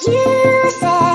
You said